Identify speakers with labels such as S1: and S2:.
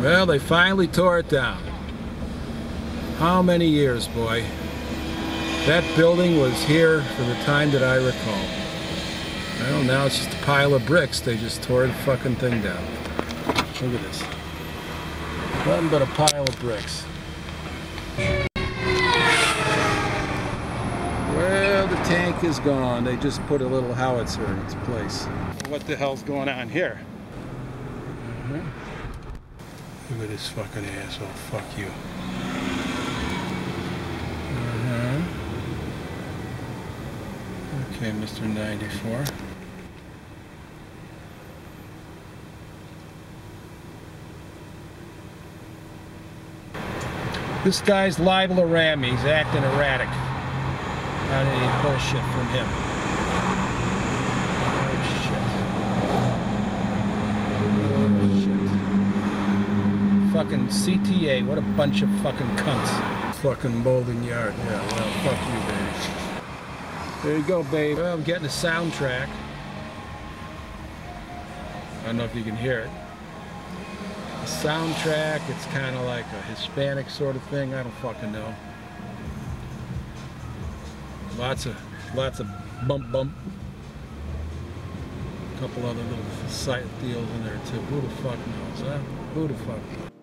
S1: Well, they finally tore it down. How many years, boy? That building was here for the time that I recall. Well, now it's just a pile of bricks. They just tore the fucking thing down. Look at this. Nothing but a pile of bricks. Well, the tank is gone. They just put a little howitzer in its place. What the hell's going on here? Mm-hmm. Look at this fucking asshole. Fuck you. Uh-huh. Okay, Mr. 94. This guy's liable to ram me. He's acting erratic. Not any bullshit from him. Fucking CTA, what a bunch of fucking cunts. Fucking Bolden Yard, yeah, well, fuck you, baby. There you go, babe. Well, I'm getting a soundtrack. I don't know if you can hear it. A soundtrack, it's kind of like a Hispanic sort of thing. I don't fucking know. Lots of, lots of bump bump. A couple other little sight deals in there too. Who the fuck knows, huh? Who the fuck knows?